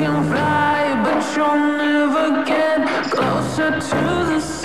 can fly, but you'll never get closer to the sun.